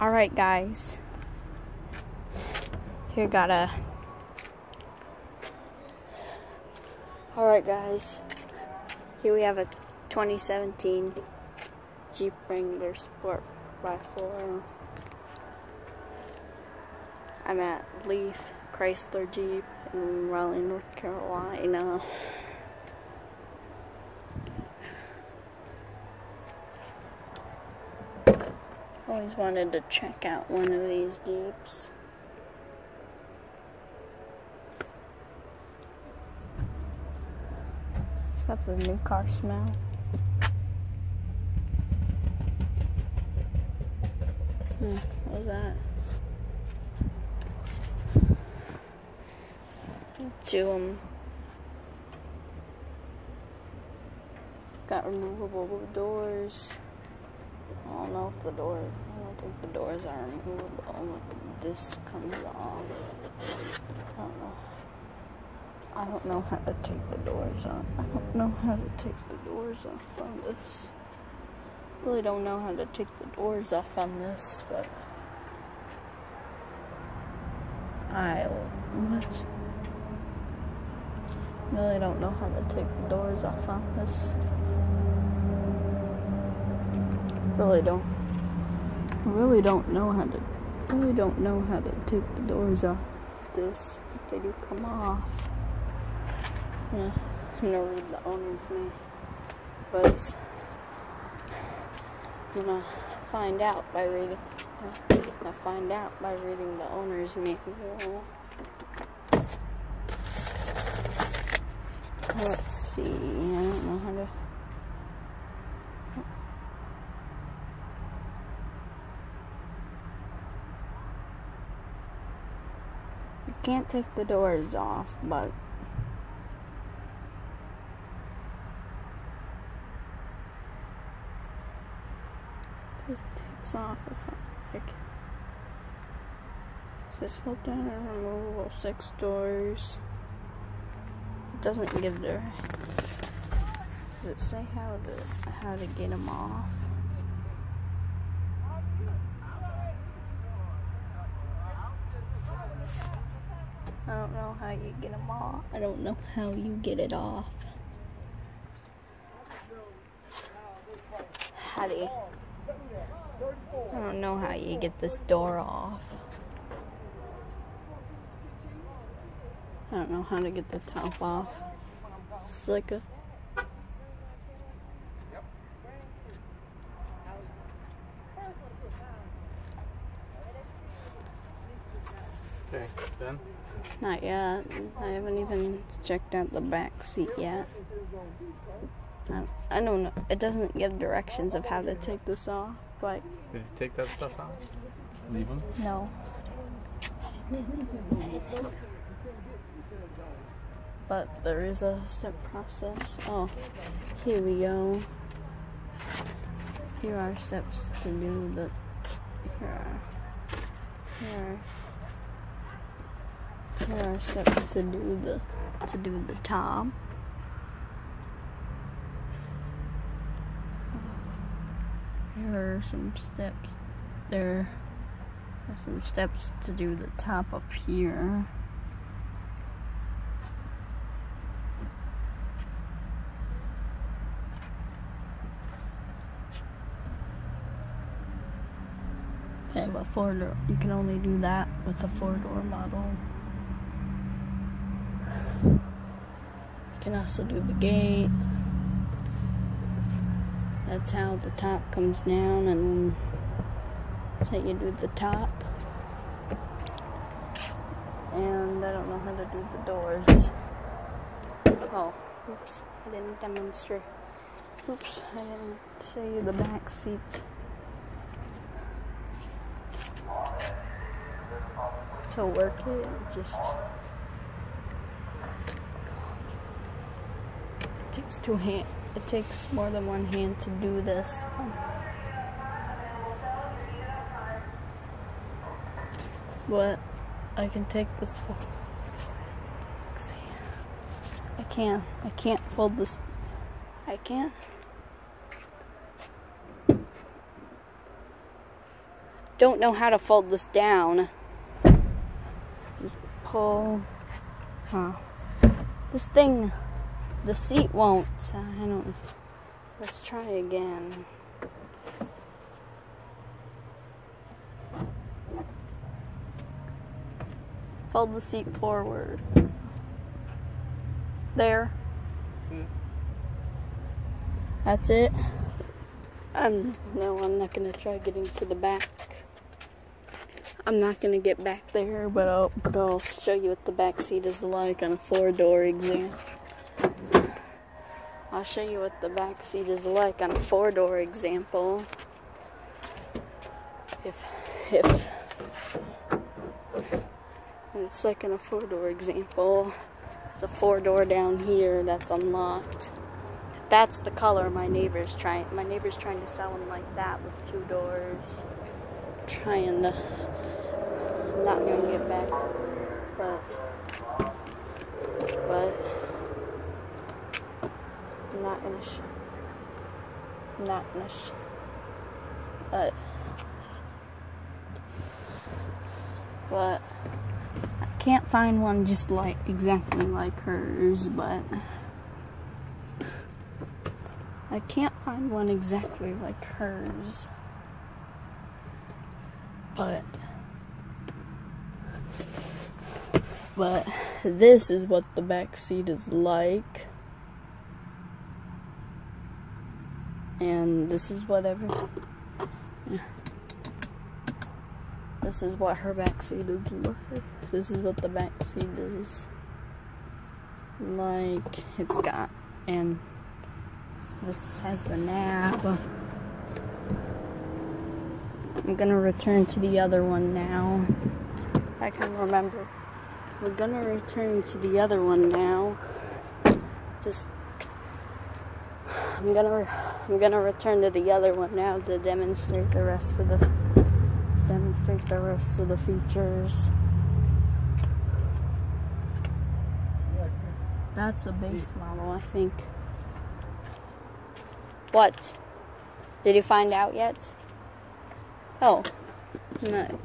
Alright, guys. Here, got a. Alright, guys. Here we have a 2017 Jeep Wrangler Sport by 4 I'm at Leith Chrysler Jeep in Raleigh, North Carolina. Always wanted to check out one of these Jeeps. It's got the new car smell. Hmm, what was that? To them. It's got removable doors. I don't know if the door. Think the doors are removable. This comes off. I don't know. I don't know how to take the doors off. I don't know how to take the doors off on this. Really don't know how to take the doors off on this, but I what? Really don't know how to take the doors off on this. Really don't. Really don't know how to. Really don't know how to take the doors off this, but they do come off. Yeah, I'm gonna read the owner's name, but it's, gonna find out by reading. I'm find out by reading the owner's name. Let's see. I don't know how to. You can't take the doors off, but this takes off if I like. Says flip down and removable six doors. It doesn't give the. Does it say how to how to get them off? I don't know how you get them off. I don't know how you get it off. How do you? I don't know how you get this door off. I don't know how to get the top off. It's Okay. Not yet. I haven't even checked out the back seat yet. I, I don't know. It doesn't give directions of how to take this off. Like, Did you take that stuff out? Leave them? no. But there is a step process. Oh, here we go. Here are steps to do the. Here are. Here are. Here are steps to do the to do the top. Here are some steps. There are some steps to do the top up here. Okay, but four door, you can only do that with a four door model. Can also do the gate. That's how the top comes down, and then that's how you do the top. And I don't know how to do the doors. Oh, oops, I didn't demonstrate. Oops, I didn't show you the back seats. To work it, just takes two hand. It takes more than one hand to do this. But I can take this. I can't. I can't fold this. I can't. don't know how to fold this down. Just pull. Huh. This thing, the seat won't. I don't. Let's try again. Fold the seat forward. There. That's it. Um, no, I'm not gonna try getting to the back. I'm not gonna get back there, but I'll, but I'll show you what the back seat is like on a four-door exam. I'll show you what the back seat is like on a four-door example. If, if it's like in a four-door example. There's a four-door down here that's unlocked. That's the color my neighbor's trying. My neighbor's trying to sell them like that with two doors. Trying to. Not gonna get back, but but not gonna. Sh- I'm not gonna. Sh- but but I can't find one just like exactly like hers, but. I can't find one exactly like hers. But but this is what the back seat is like. And this is whatever. This is what her back seat is like. This is what the back seat is like. It's got and this has the nap. I'm gonna return to the other one now. I can remember. We're gonna return to the other one now. Just I'm gonna I'm gonna return to the other one now to demonstrate the rest of the demonstrate the rest of the features. That's a base model, I think. What? Did you find out yet? Oh. No.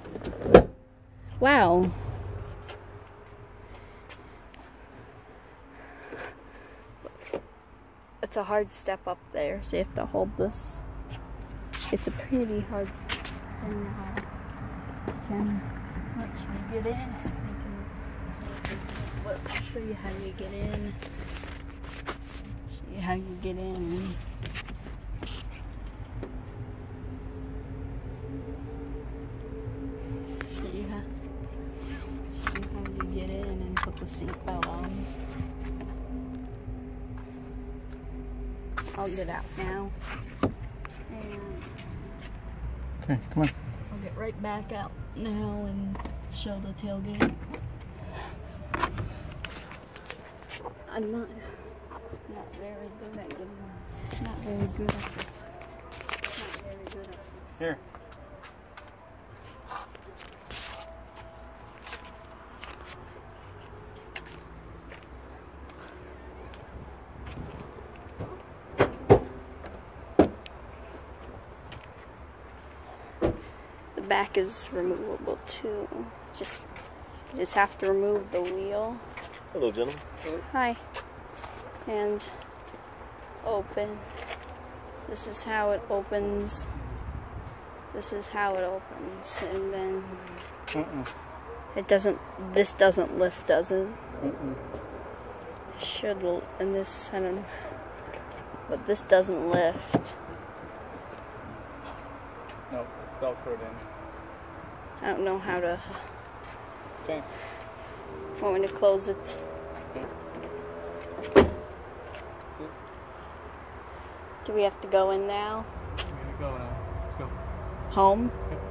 Wow. A hard step up there, so you have to hold this. It's a pretty hard step. Can let you get in. I'll show you how you get in. Show you how you get in. and put the seatbelt on. I'll get out now. And okay, come on. I'll get right back out now and show the tailgate. I'm not not very good at getting not very good at this. Not very good at this. Here. Back is removable too. Just you just have to remove the wheel. Hello, gentlemen. Hi. And open. This is how it opens. This is how it opens, and then Mm -mm. it doesn't. This doesn't lift, does it? Mm Should and this I don't know, but this doesn't lift. No, it's velcroed in. I don't know how to. Okay. Want me to close it? Do we have to go in now? Go now. Let's go. Home? Yep.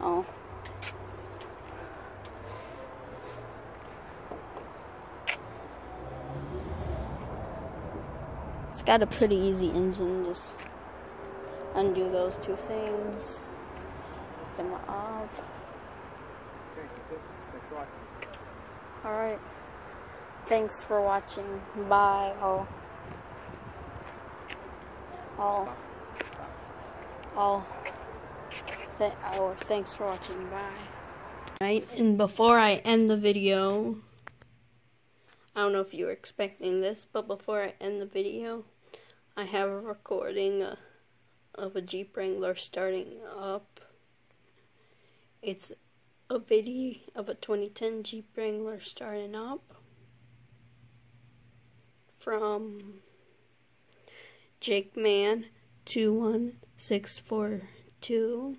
Oh. It's got a pretty easy engine, just undo those two things. Them off. Alright. thanks for watching. Bye. All. All. All. Th- oh, thanks for watching. Bye. Right, and before I end the video, I don't know if you were expecting this, but before I end the video, I have a recording uh, of a Jeep Wrangler starting up. It's a video of a 2010 Jeep Wrangler starting up from Jake Man 21642.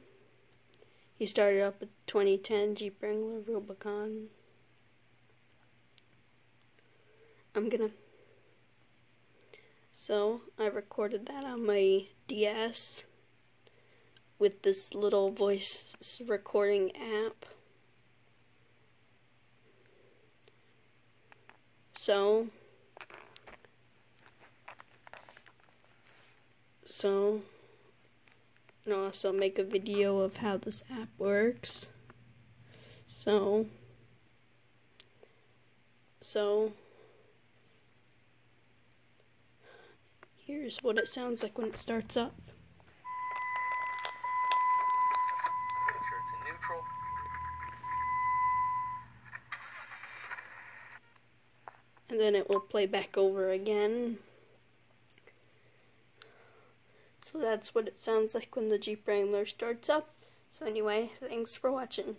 He started up a 2010 Jeep Wrangler Rubicon. I'm gonna. So, I recorded that on my DS with this little voice recording app. So, so, and also make a video of how this app works. So, so, here's what it sounds like when it starts up. Make sure it's in neutral. and then it will play back over again. So that's what it sounds like when the Jeep Wrangler starts up. So anyway, thanks for watching.